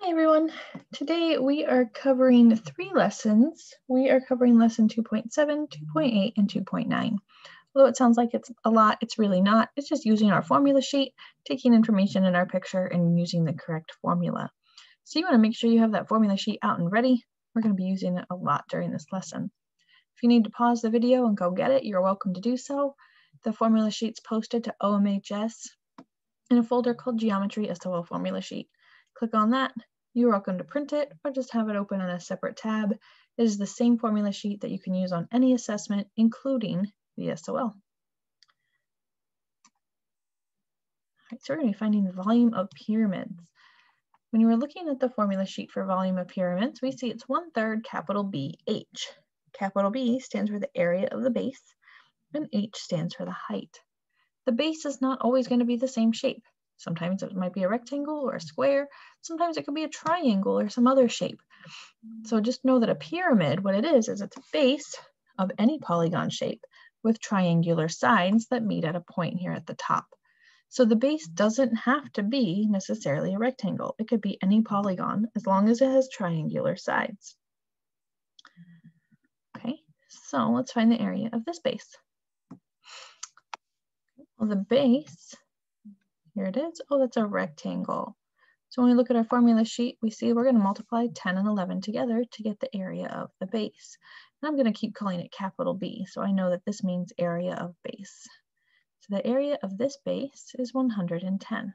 Hi everyone. Today we are covering three lessons. We are covering lesson 2.7, 2.8, and 2.9. Although it sounds like it's a lot, it's really not. It's just using our formula sheet, taking information in our picture, and using the correct formula. So you want to make sure you have that formula sheet out and ready. We're going to be using it a lot during this lesson. If you need to pause the video and go get it, you're welcome to do so. The formula sheet's posted to OMHS in a folder called Geometry SOL Formula Sheet. Click on that. You're welcome to print it or just have it open in a separate tab. It is the same formula sheet that you can use on any assessment, including the SOL. All right, so we're going to be finding the volume of pyramids. When you were looking at the formula sheet for volume of pyramids, we see it's one third capital B H. Capital B stands for the area of the base, and H stands for the height. The base is not always going to be the same shape. Sometimes it might be a rectangle or a square. Sometimes it could be a triangle or some other shape. So just know that a pyramid, what it is, is it's a base of any polygon shape with triangular sides that meet at a point here at the top. So the base doesn't have to be necessarily a rectangle. It could be any polygon as long as it has triangular sides. Okay, so let's find the area of this base. Well, the base here it is. Oh, that's a rectangle. So when we look at our formula sheet, we see we're going to multiply 10 and 11 together to get the area of the base. And I'm going to keep calling it capital B, so I know that this means area of base. So the area of this base is 110.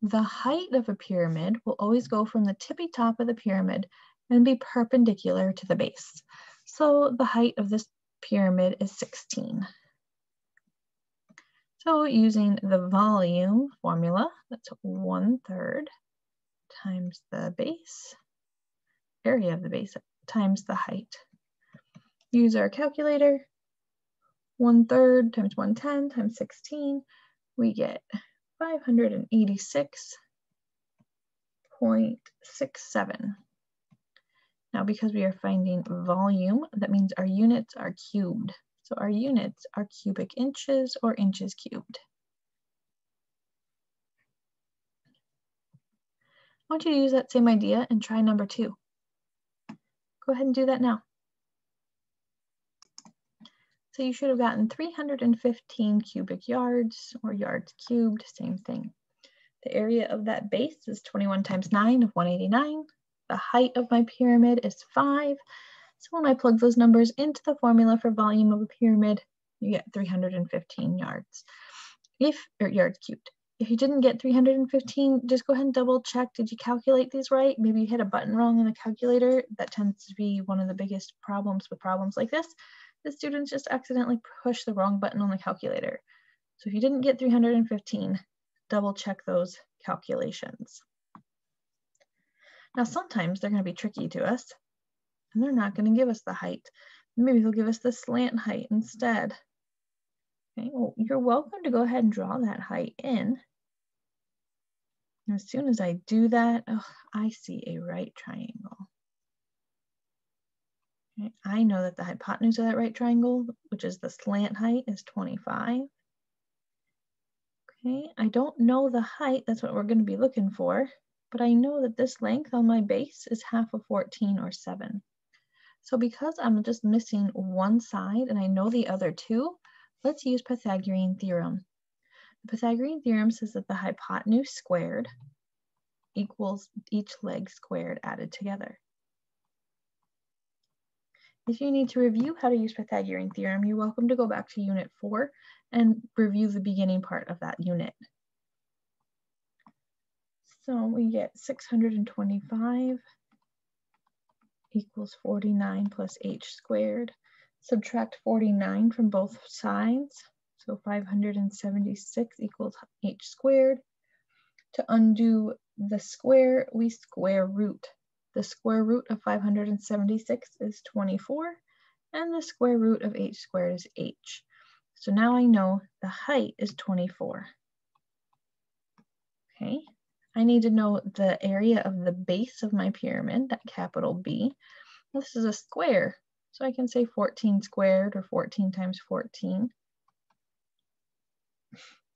The height of a pyramid will always go from the tippy top of the pyramid and be perpendicular to the base. So the height of this pyramid is 16. So using the volume formula, that's one third times the base, area of the base times the height. Use our calculator, one third times 110 times 16, we get 586.67. Now, because we are finding volume, that means our units are cubed. So our units are cubic inches or inches cubed. I want you to use that same idea and try number two. Go ahead and do that now. So you should have gotten 315 cubic yards or yards cubed, same thing. The area of that base is 21 times 9 of 189. The height of my pyramid is 5. So when I plug those numbers into the formula for volume of a pyramid, you get 315 yards. If, or yards cubed. If you didn't get 315, just go ahead and double check. Did you calculate these right? Maybe you hit a button wrong on the calculator. That tends to be one of the biggest problems with problems like this. The students just accidentally push the wrong button on the calculator. So if you didn't get 315, double check those calculations. Now, sometimes they're going to be tricky to us and they're not going to give us the height. Maybe they'll give us the slant height instead. Okay, well, you're welcome to go ahead and draw that height in. And as soon as I do that, oh, I see a right triangle. Okay, I know that the hypotenuse of that right triangle, which is the slant height, is 25. Okay, I don't know the height, that's what we're going to be looking for, but I know that this length on my base is half of 14 or 7. So because I'm just missing one side and I know the other two, let's use Pythagorean theorem. The Pythagorean theorem says that the hypotenuse squared equals each leg squared added together. If you need to review how to use Pythagorean theorem, you're welcome to go back to unit four and review the beginning part of that unit. So we get 625 equals 49 plus h squared. Subtract 49 from both sides. So 576 equals h squared. To undo the square, we square root. The square root of 576 is 24, and the square root of h squared is h. So now I know the height is 24. Okay, I need to know the area of the base of my pyramid, that capital B. This is a square, so I can say 14 squared or 14 times 14.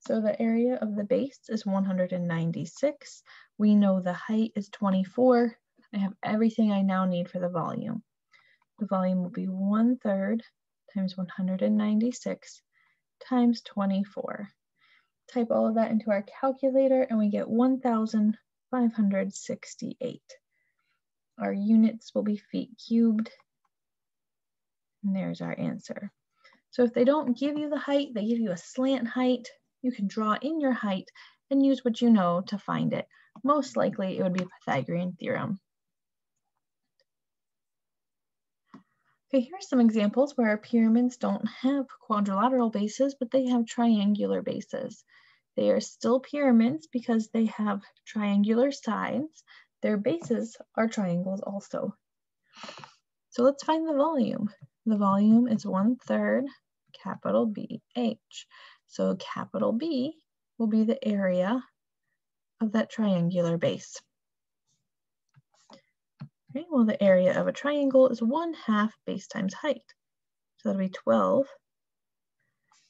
So the area of the base is 196. We know the height is 24. I have everything I now need for the volume. The volume will be one third times 196 times 24. Type all of that into our calculator and we get 1,568. Our units will be feet cubed. And there's our answer. So if they don't give you the height, they give you a slant height, you can draw in your height and use what you know to find it. Most likely it would be Pythagorean theorem. Okay, here's some examples where our pyramids don't have quadrilateral bases, but they have triangular bases. They are still pyramids because they have triangular sides. Their bases are triangles also. So let's find the volume. The volume is one third capital BH. So capital B will be the area of that triangular base. Okay, well, the area of a triangle is 1 half base times height. So that'll be 12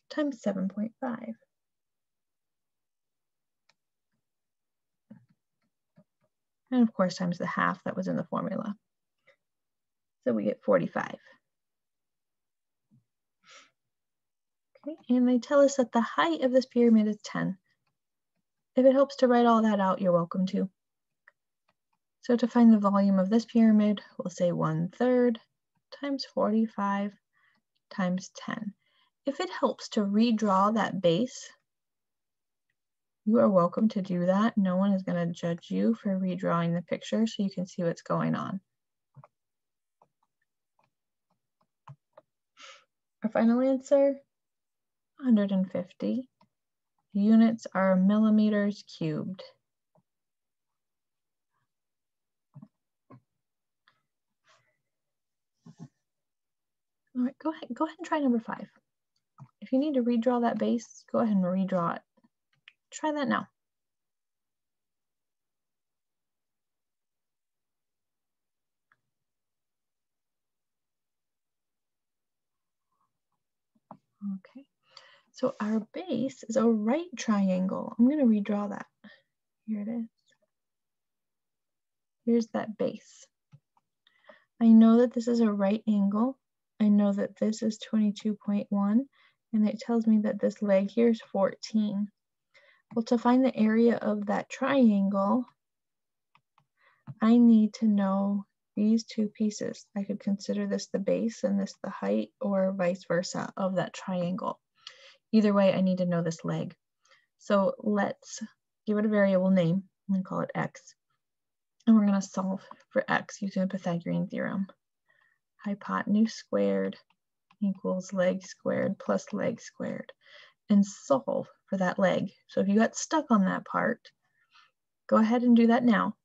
times 7.5. And of course, times the half that was in the formula. So we get 45. Okay, and they tell us that the height of this pyramid is 10. If it helps to write all that out, you're welcome to. So to find the volume of this pyramid, we'll say 1 third times 45 times 10. If it helps to redraw that base, you are welcome to do that. No one is going to judge you for redrawing the picture so you can see what's going on. Our final answer 150. Units are millimeters cubed. All right, go ahead, go ahead and try number five. If you need to redraw that base, go ahead and redraw it. Try that now. Okay. So our base is a right triangle. I'm going to redraw that. Here it is. Here's that base. I know that this is a right angle. I know that this is 22.1 and it tells me that this leg here is 14. Well, to find the area of that triangle, I need to know these two pieces. I could consider this the base and this the height or vice versa of that triangle. Either way, I need to know this leg. So let's give it a variable name and call it x. And we're going to solve for x using the Pythagorean theorem. Hypotenuse squared equals leg squared plus leg squared. And solve for that leg. So if you got stuck on that part, go ahead and do that now.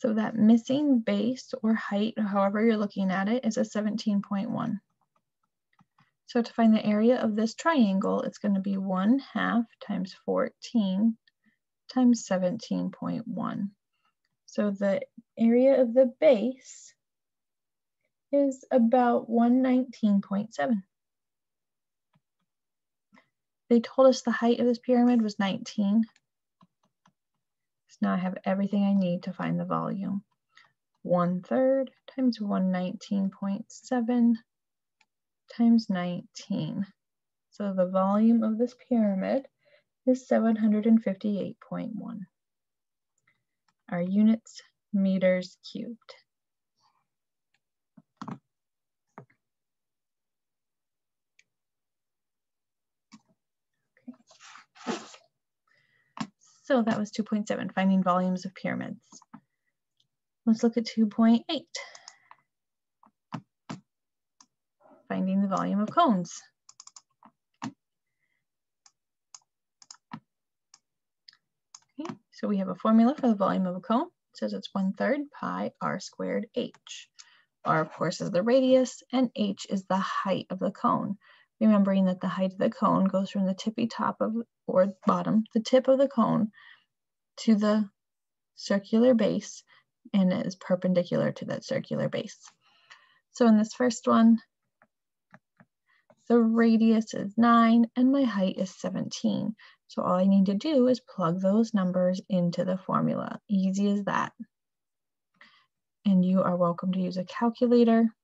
So that missing base or height, however you're looking at it, is a 17.1. So to find the area of this triangle, it's going to be 1 half times 14 times 17.1. So the area of the base is about 119.7. They told us the height of this pyramid was 19. So Now I have everything I need to find the volume. 1 third times 119.7 times 19. So the volume of this pyramid is 758.1. Our units, meters cubed. So that was 2.7, finding volumes of pyramids. Let's look at 2.8. Finding the volume of cones. Okay, so we have a formula for the volume of a cone. It says it's one third pi r squared h. R, of course, is the radius, and h is the height of the cone remembering that the height of the cone goes from the tippy top of, or bottom, the tip of the cone to the circular base and is perpendicular to that circular base. So in this first one, The radius is 9 and my height is 17. So all I need to do is plug those numbers into the formula. Easy as that. And you are welcome to use a calculator.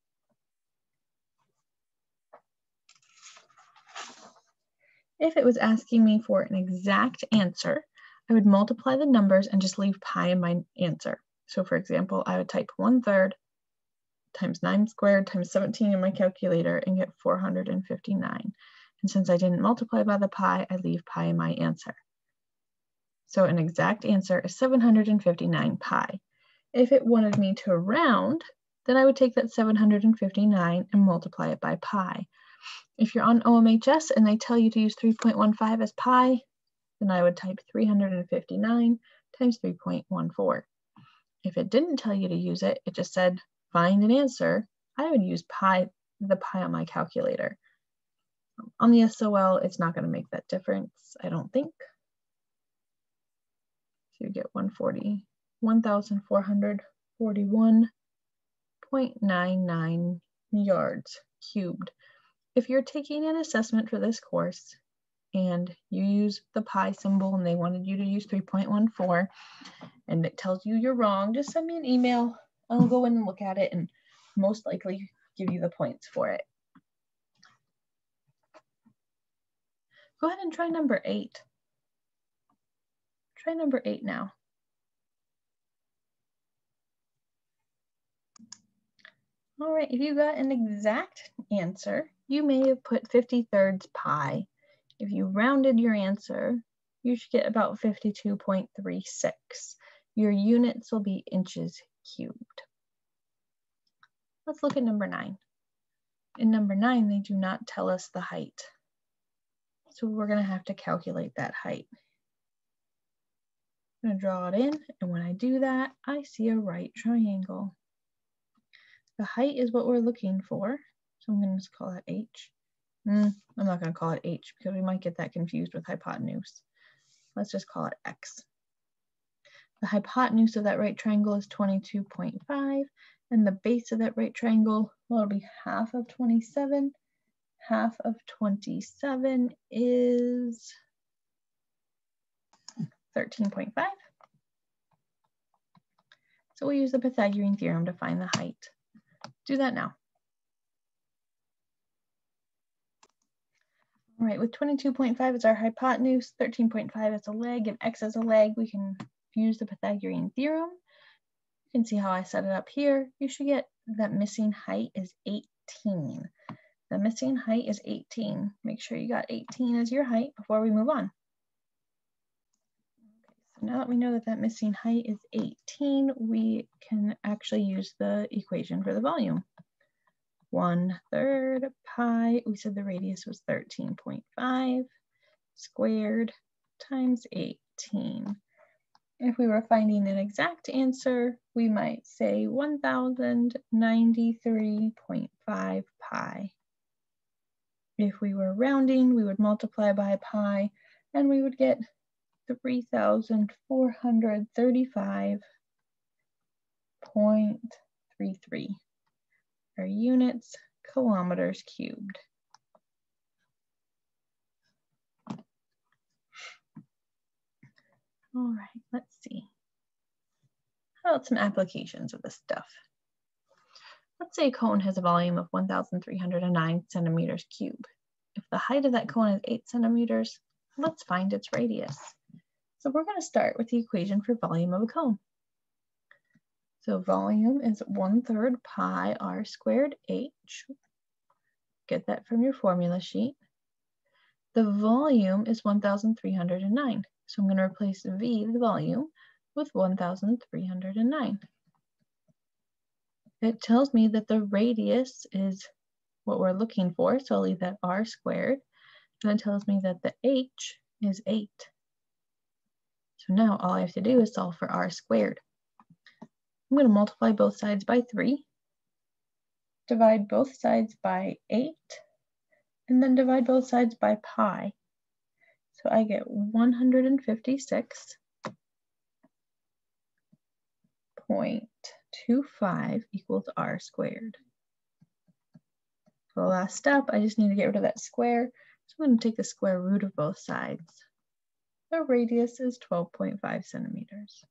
If it was asking me for an exact answer, I would multiply the numbers and just leave pi in my answer. So for example, I would type one third times 9 squared times 17 in my calculator and get 459. And since I didn't multiply by the pi, I leave pi in my answer. So an exact answer is 759 pi. If it wanted me to round, then I would take that 759 and multiply it by pi. If you're on OMHS and they tell you to use 3.15 as pi, then I would type 359 times 3.14. If it didn't tell you to use it, it just said find an answer, I would use pi, the pi on my calculator. On the SOL, it's not going to make that difference, I don't think. So you get 140, 1,441.99 yards cubed. If you're taking an assessment for this course and you use the pi symbol and they wanted you to use 3.14 and it tells you you're wrong, just send me an email I'll go in and look at it and most likely give you the points for it. Go ahead and try number eight. Try number eight now. All right, if you got an exact answer, you may have put 50 thirds pi. If you rounded your answer, you should get about 52.36. Your units will be inches cubed. Let's look at number nine. In number nine, they do not tell us the height. So we're gonna have to calculate that height. I'm gonna draw it in, and when I do that, I see a right triangle. The height is what we're looking for, so I'm gonna just call that H. Mm, I'm not gonna call it H because we might get that confused with hypotenuse. Let's just call it X. The hypotenuse of that right triangle is 22.5, and the base of that right triangle, well, it'll be half of 27. Half of 27 is 13.5. So we'll use the Pythagorean theorem to find the height. Do that now. All right, with 22.5 as our hypotenuse, 13.5 as a leg, and x as a leg, we can use the Pythagorean theorem. You can see how I set it up here. You should get that missing height is 18. The missing height is 18. Make sure you got 18 as your height before we move on. Okay, so now that we know that that missing height is 18, we can actually use the equation for the volume. One third pi, we said the radius was 13.5 squared times 18. If we were finding an exact answer, we might say 1093.5 pi. If we were rounding, we would multiply by pi and we would get 3,435.33. Our units, kilometers cubed. All right, let's see. How about some applications of this stuff? Let's say a cone has a volume of 1,309 centimeters cubed. If the height of that cone is eight centimeters, let's find its radius. So we're gonna start with the equation for volume of a cone. So volume is one third pi r squared h. Get that from your formula sheet. The volume is 1,309. So I'm going to replace V, the volume, with 1,309. It tells me that the radius is what we're looking for, so I'll leave that r squared. And it tells me that the h is 8. So now all I have to do is solve for r squared. I'm going to multiply both sides by 3, divide both sides by 8, and then divide both sides by pi. So I get 156.25 equals r squared. For the last step, I just need to get rid of that square. So I'm going to take the square root of both sides. The radius is 12.5 centimeters.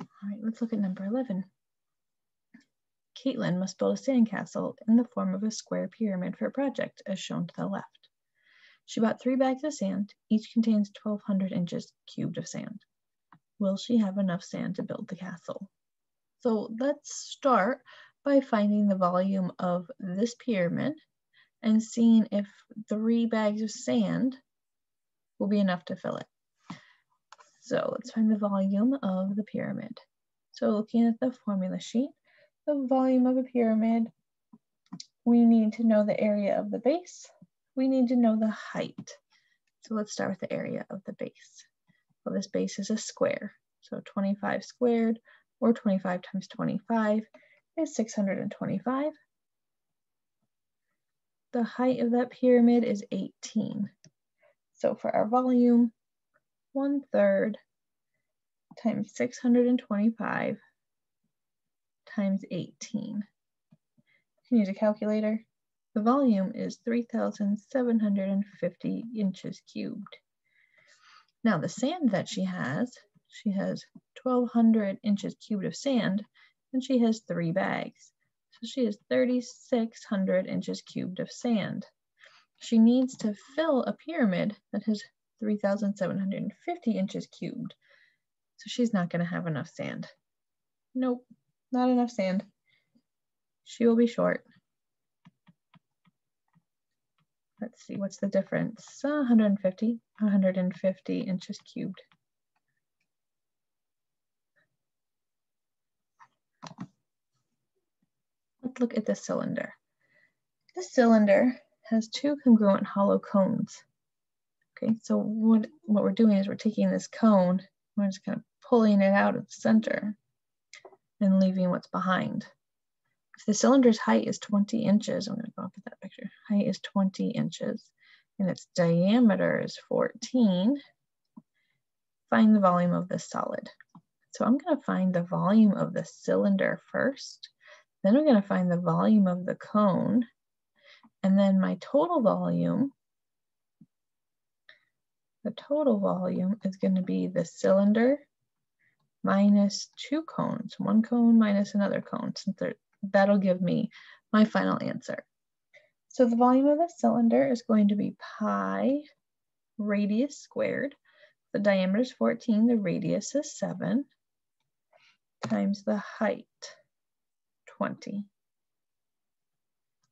All right, let's look at number 11. Caitlin must build a sandcastle in the form of a square pyramid for a project, as shown to the left. She bought three bags of sand. Each contains 1,200 inches cubed of sand. Will she have enough sand to build the castle? So let's start by finding the volume of this pyramid and seeing if three bags of sand will be enough to fill it. So let's find the volume of the pyramid. So looking at the formula sheet, the volume of a pyramid, we need to know the area of the base. We need to know the height. So let's start with the area of the base. Well, this base is a square. So 25 squared or 25 times 25 is 625. The height of that pyramid is 18. So for our volume, one third times 625 times 18. You use a calculator. The volume is 3,750 inches cubed. Now the sand that she has, she has 1,200 inches cubed of sand, and she has three bags. So she has 3,600 inches cubed of sand. She needs to fill a pyramid that has 3,750 inches cubed. So she's not going to have enough sand. Nope, not enough sand. She will be short. Let's see, what's the difference? Uh, 150, 150 inches cubed. Let's look at the cylinder. This cylinder has two congruent hollow cones. Okay, so what, what we're doing is we're taking this cone, we're just kind of pulling it out of the center and leaving what's behind. The cylinder's height is 20 inches, I'm gonna go up with that picture, height is 20 inches and its diameter is 14, find the volume of the solid. So I'm gonna find the volume of the cylinder first, then I'm gonna find the volume of the cone, and then my total volume the total volume is going to be the cylinder minus two cones, one cone minus another cone. Since that'll give me my final answer. So the volume of the cylinder is going to be pi radius squared. The diameter is 14, the radius is 7, times the height, 20.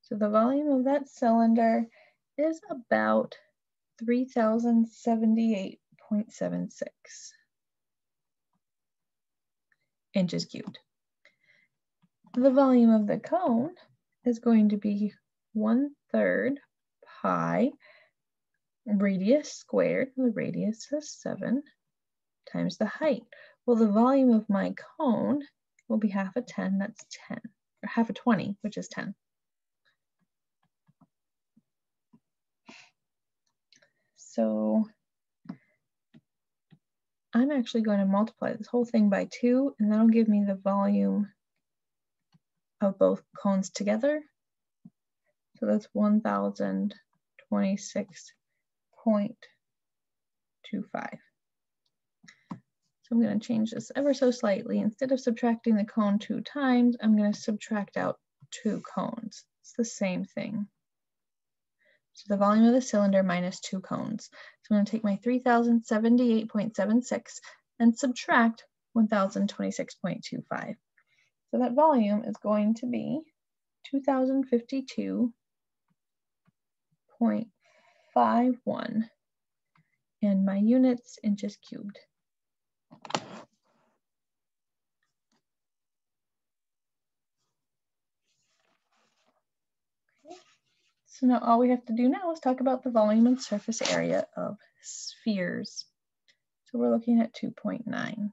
So the volume of that cylinder is about 3078.76 inches cubed. The volume of the cone is going to be one third pi radius squared, the radius is seven, times the height. Well, the volume of my cone will be half a 10, that's 10, or half a 20, which is 10. So I'm actually going to multiply this whole thing by two, and that'll give me the volume of both cones together. So that's 1026.25. So I'm going to change this ever so slightly. Instead of subtracting the cone two times, I'm going to subtract out two cones. It's the same thing. So the volume of the cylinder minus two cones. So I'm going to take my 3078.76 and subtract 1026.25. So that volume is going to be 2052.51 and my units inches cubed. So now all we have to do now is talk about the volume and surface area of spheres. So we're looking at 2.9.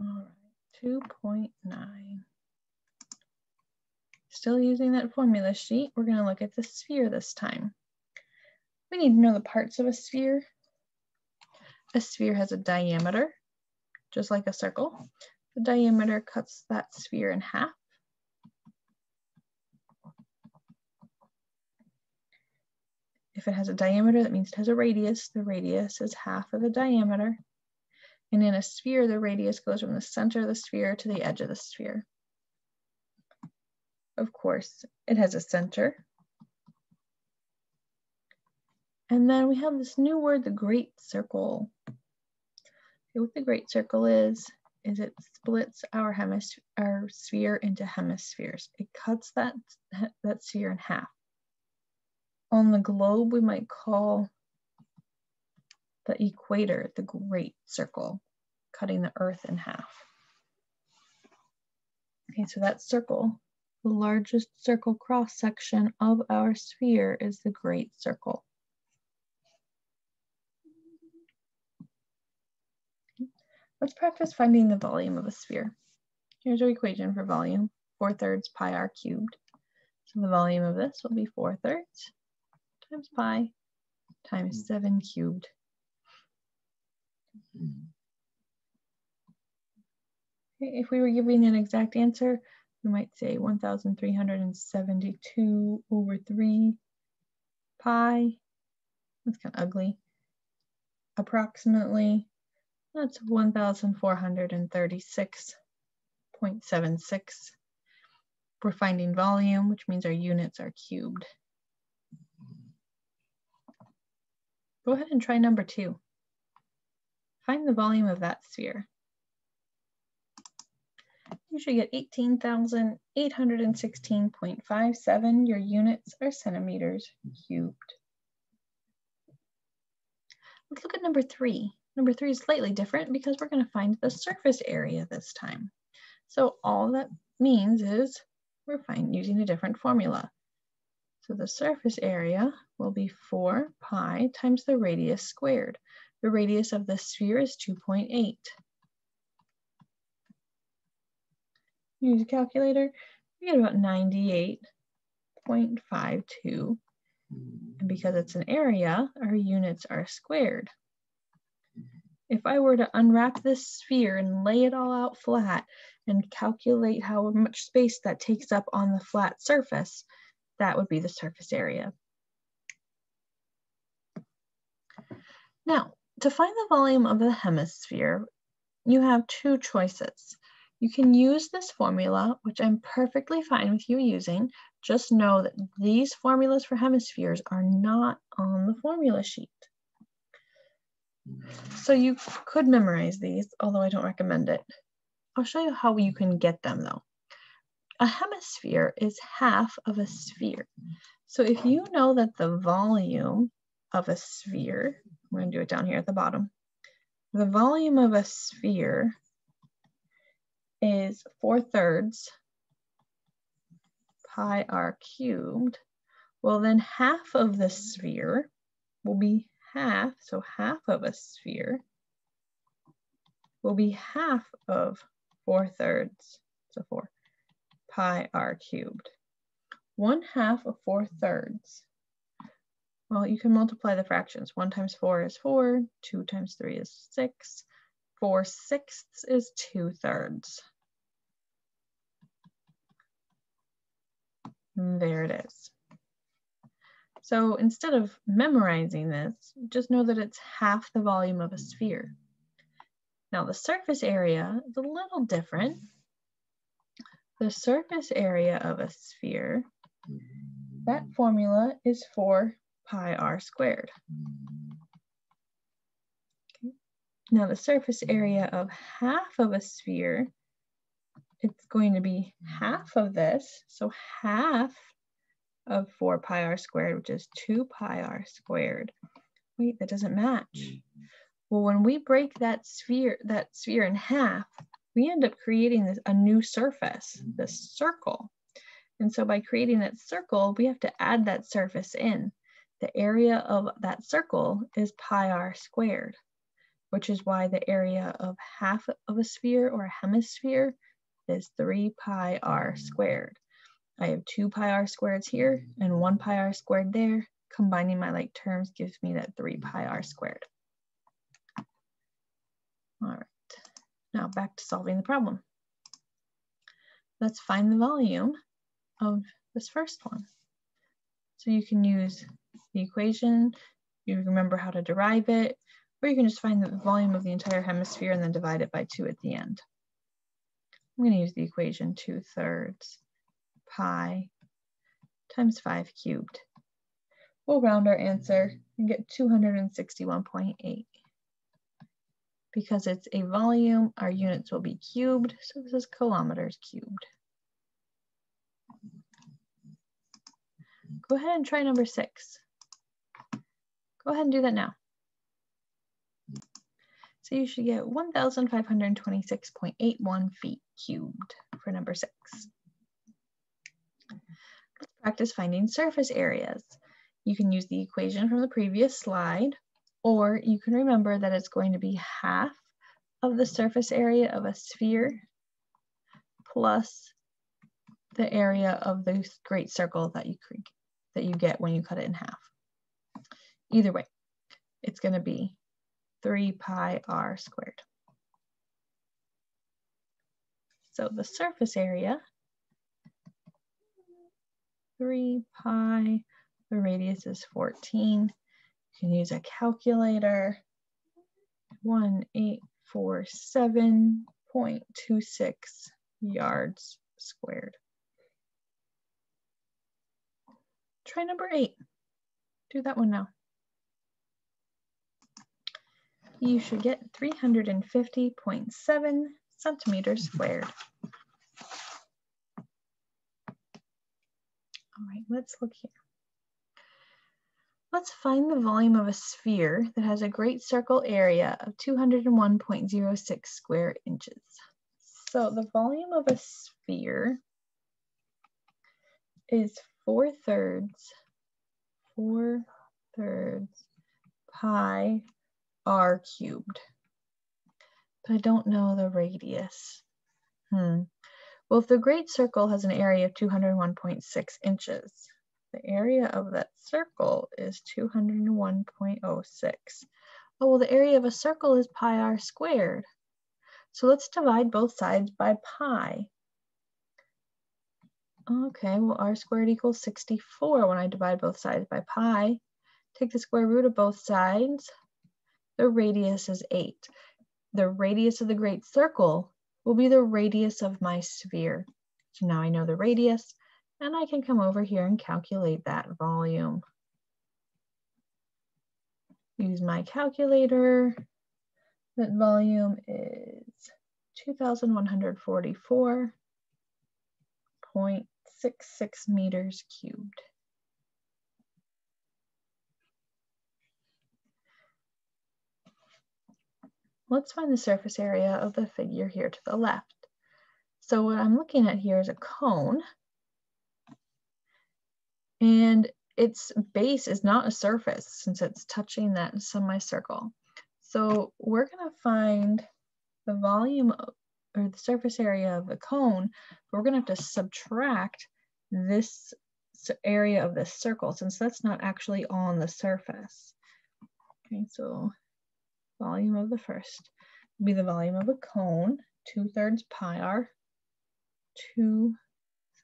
All right, 2.9. Still using that formula sheet, we're going to look at the sphere this time. We need to know the parts of a sphere. A sphere has a diameter, just like a circle. The diameter cuts that sphere in half. If it has a diameter, that means it has a radius. The radius is half of the diameter. And in a sphere, the radius goes from the center of the sphere to the edge of the sphere. Of course, it has a center. And then we have this new word, the great circle. Okay, what the great circle is, is it splits our hemisphere, our sphere into hemispheres. It cuts that, that sphere in half on the globe, we might call the equator the great circle, cutting the earth in half. Okay, so that circle, the largest circle cross section of our sphere is the great circle. Let's practice finding the volume of a sphere. Here's our equation for volume, 4 thirds pi r cubed. So the volume of this will be 4 thirds times pi times 7 cubed. If we were giving an exact answer, we might say 1,372 over 3 pi. That's kind of ugly. Approximately, that's 1,436.76. We're finding volume, which means our units are cubed. Go ahead and try number two. Find the volume of that sphere. You should get 18,816.57. Your units are centimeters cubed. Let's look at number three. Number three is slightly different because we're going to find the surface area this time. So all that means is we're fine using a different formula. So the surface area will be 4 pi times the radius squared. The radius of the sphere is 2.8. Use a calculator, we get about 98.52. And because it's an area, our units are squared. If I were to unwrap this sphere and lay it all out flat and calculate how much space that takes up on the flat surface, that would be the surface area. Now, to find the volume of the hemisphere, you have two choices. You can use this formula, which I'm perfectly fine with you using. Just know that these formulas for hemispheres are not on the formula sheet. So you could memorize these, although I don't recommend it. I'll show you how you can get them though a hemisphere is half of a sphere. So if you know that the volume of a sphere, Going to do it down here at the bottom, the volume of a sphere is 4 thirds pi r cubed, well then half of the sphere will be half, so half of a sphere will be half of 4 thirds, so 4 pi r cubed. One half of four thirds. Well, you can multiply the fractions. One times four is four, two times three is six, four sixths is two thirds. There it is. So instead of memorizing this, just know that it's half the volume of a sphere. Now the surface area is a little different the surface area of a sphere, that formula is 4 pi r squared. Mm-hmm. Okay. Now the surface area of half of a sphere, it's going to be half of this, so half of 4 pi r squared, which is 2 pi r squared. Wait, that doesn't match. Mm-hmm. Well, when we break that sphere, that sphere in half, we end up creating this, a new surface, this mm-hmm. circle. And so by creating that circle, we have to add that surface in. The area of that circle is pi r squared, which is why the area of half of a sphere or a hemisphere is 3 pi r mm. squared. I have two pi r squareds here and one pi r squared there. combining my like terms gives me that 3 pi r squared. All right, now back to solving the problem. Let's find the volume of this first one. So you can use the equation, you remember how to derive it, or you can just find the volume of the entire hemisphere and then divide it by two at the end. I'm gonna use the equation 2 thirds pi times 5 cubed. We'll round our answer and get 261.8. Because it's a volume, our units will be cubed, so this is kilometers cubed. Go ahead and try number six. Go ahead and do that now. So you should get 1,526.81 feet cubed for number six. Let's practice finding surface areas. You can use the equation from the previous slide, or you can remember that it's going to be half of the surface area of a sphere plus the area of the great circle that you that you get when you cut it in half. Either way, it's going to be 3 pi r squared. So the surface area, 3 pi, the radius is 14. You can use a calculator, 1847.26 yards squared. Try number eight. Do that one now. You should get 350.7 centimeters squared. All right, let's look here. Let's find the volume of a sphere that has a great circle area of 201.06 square inches. So the volume of a sphere is 4 thirds, 4 thirds pi r cubed. But I don't know the radius. Hmm. Well, if the great circle has an area of 201.6 inches, the area of that circle is 201.06. Oh, well, the area of a circle is pi r squared. So let's divide both sides by pi. Okay, well, r squared equals 64 when I divide both sides by pi. Take the square root of both sides. The radius is 8. The radius of the great circle will be the radius of my sphere. So now I know the radius, and I can come over here and calculate that volume. Use my calculator. That volume is 2,144.66 meters cubed. Let's find the surface area of the figure here to the left. So what I'm looking at here is a cone. And its base is not a surface since it's touching that semicircle. So we're going to find the volume or the surface area of the cone, but we're going to have to subtract this area of this circle since that's not actually on the surface. Okay, so volume of the first will be the volume of a cone, 2 thirds pi r, 2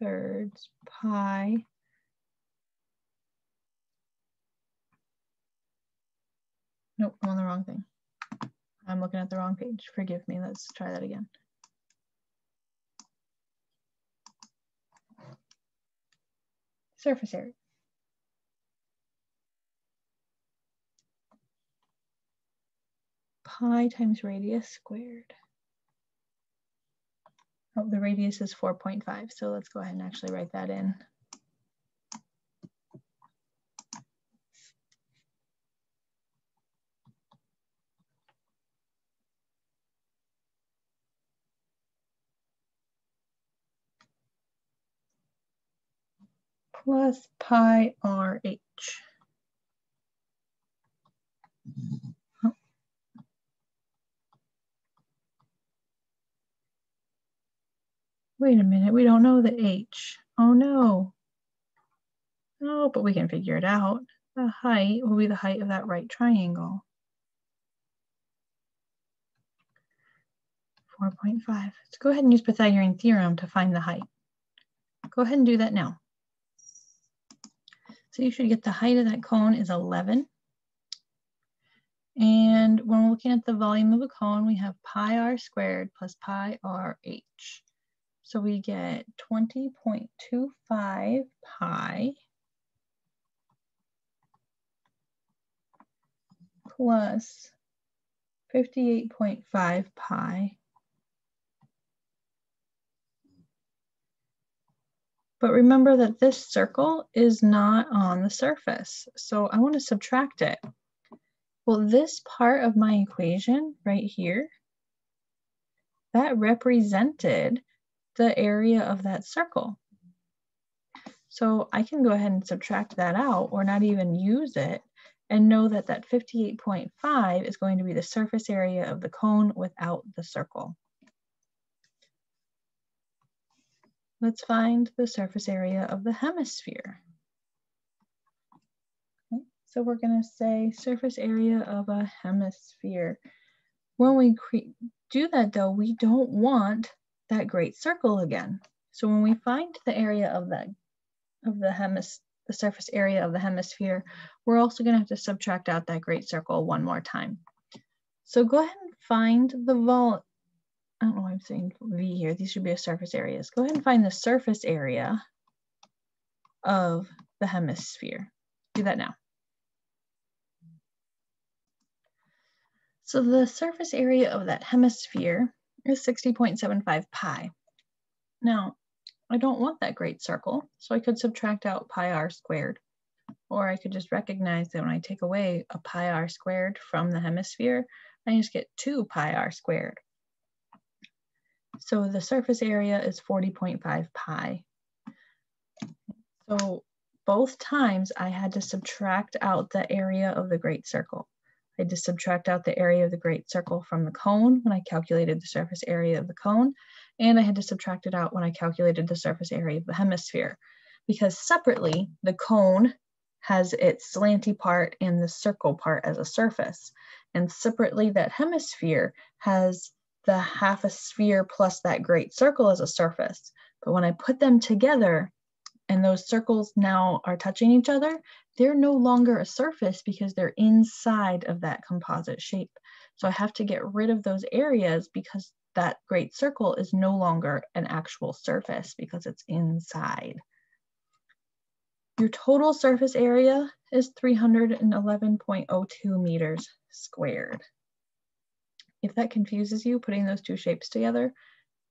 thirds pi Nope, I'm on the wrong thing. I'm looking at the wrong page. Forgive me. Let's try that again. Surface area. Pi times radius squared. Oh, the radius is 4.5, so let's go ahead and actually write that in. plus pi RH. Wait a minute, we don't know the H. Oh no. Oh, but we can figure it out. the height will be the height of that right triangle. 4.5. Let's go ahead and use Pythagorean theorem to find the height. Go ahead and do that now. So you should get the height of that cone is 11. And when we're looking at the volume of a cone, we have pi r squared plus pi r h. So we get 20.25 pi plus 58.5 pi But remember that this circle is not on the surface. So I want to subtract it. Well, this part of my equation right here, that represented the area of that circle. So I can go ahead and subtract that out or not even use it and know that that 58.5 is going to be the surface area of the cone without the circle. Let's find the surface area of the hemisphere. Okay, so we're going to say surface area of a hemisphere. When we do that though, we don't want that great circle again. So when we find the area of the, of the hemis the surface area of the hemisphere, we're also going to have to subtract out that great circle one more time. So go ahead and find the vol I don't know why I'm saying V here. These should be a surface areas. Go ahead and find the surface area of the hemisphere. Do that now. So the surface area of that hemisphere is 60.75 pi. Now, I don't want that great circle, so I could subtract out pi r squared. Or I could just recognize that when I take away a pi r squared from the hemisphere, I just get 2 pi r squared. So the surface area is 40.5 pi. So both times I had to subtract out the area of the great circle. I had to subtract out the area of the great circle from the cone when I calculated the surface area of the cone, and I had to subtract it out when I calculated the surface area of the hemisphere. Because separately, the cone has its slanty part and the circle part as a surface. And separately, that hemisphere has the half a sphere plus that great circle as a surface. But when I put them together and those circles now are touching each other, they're no longer a surface because they're inside of that composite shape. So I have to get rid of those areas because that great circle is no longer an actual surface because it's inside. Your total surface area is 311.02 meters squared. If that confuses you, putting those two shapes together,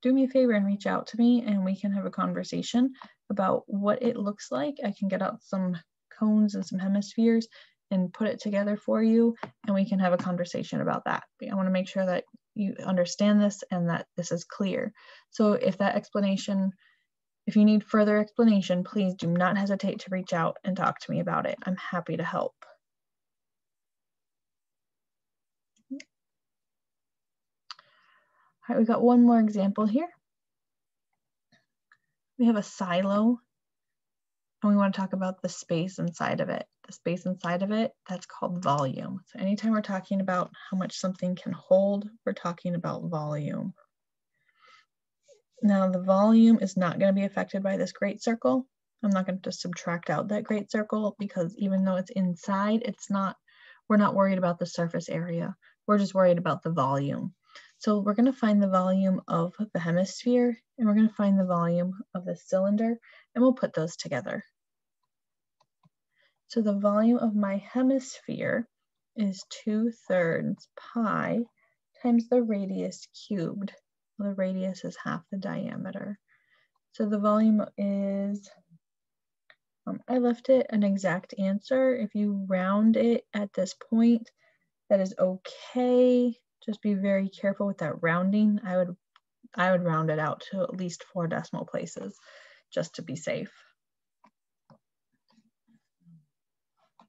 do me a favor and reach out to me and we can have a conversation about what it looks like. I can get out some cones and some hemispheres and put it together for you and we can have a conversation about that. I wanna make sure that you understand this and that this is clear. So if that explanation, if you need further explanation, please do not hesitate to reach out and talk to me about it. I'm happy to help. All right, we got one more example here. We have a silo and we want to talk about the space inside of it. The space inside of it, that's called volume. So anytime we're talking about how much something can hold, we're talking about volume. Now the volume is not going to be affected by this great circle. I'm not going to subtract out that great circle because even though it's inside, it's not, we're not worried about the surface area. We're just worried about the volume. So we're going to find the volume of the hemisphere and we're going to find the volume of the cylinder and we'll put those together. So the volume of my hemisphere is 2 thirds pi times the radius cubed. Well, the radius is half the diameter. So the volume is, um, I left it an exact answer. If you round it at this point, that is okay just be very careful with that rounding. I would I would round it out to at least four decimal places just to be safe.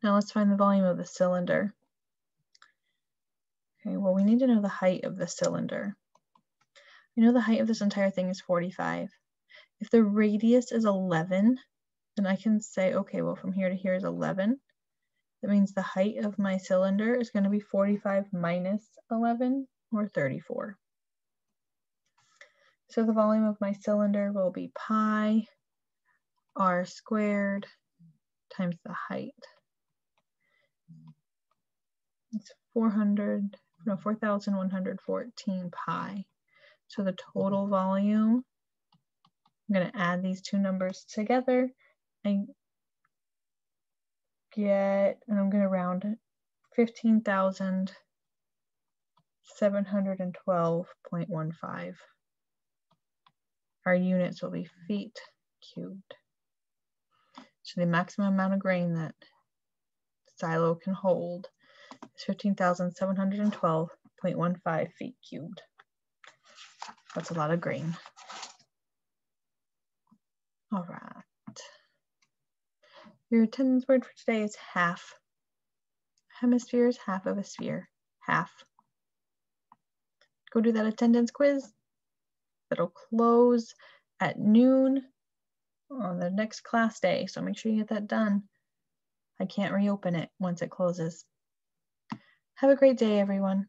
Now let's find the volume of the cylinder. Okay, well, we need to know the height of the cylinder. We know the height of this entire thing is 45. If the radius is 11, then I can say, okay, well, from here to here is 11. That means the height of my cylinder is going to be 45 minus 11 or 34. So the volume of my cylinder will be pi r squared times the height. It's 400, no, 4,114 pi. So the total volume, I'm going to add these two numbers together and get, and I'm going to round it, 15,712.15. Our units will be feet cubed. So the maximum amount of grain that silo can hold is 15,712.15 feet cubed. That's a lot of grain. All right. Your attendance word for today is half. Hemisphere is half of a sphere. Half. Go do that attendance quiz. That'll close at noon on the next class day. So make sure you get that done. I can't reopen it once it closes. Have a great day, everyone.